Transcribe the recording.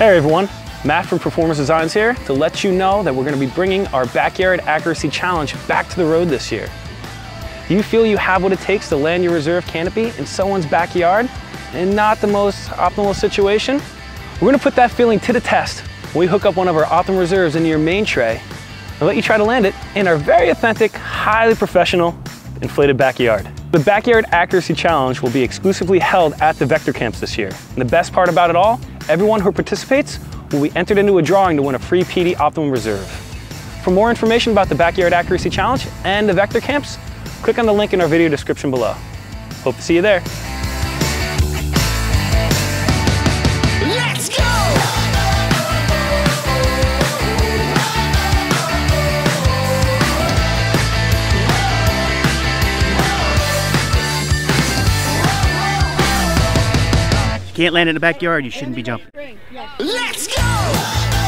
Hey everyone, Matt from Performance Designs here to let you know that we're going to be bringing our Backyard Accuracy Challenge back to the road this year. Do you feel you have what it takes to land your reserve canopy in someone's backyard and not the most optimal situation? We're going to put that feeling to the test when we hook up one of our Optimum Reserves into your main tray and let you try to land it in our very authentic, highly professional inflated backyard. The Backyard Accuracy Challenge will be exclusively held at the Vector Camps this year. And the best part about it all, everyone who participates will be entered into a drawing to win a free PD Optimum Reserve. For more information about the Backyard Accuracy Challenge and the Vector Camps, click on the link in our video description below. Hope to see you there. Can't land in the backyard, you shouldn't be jumping. Let's go!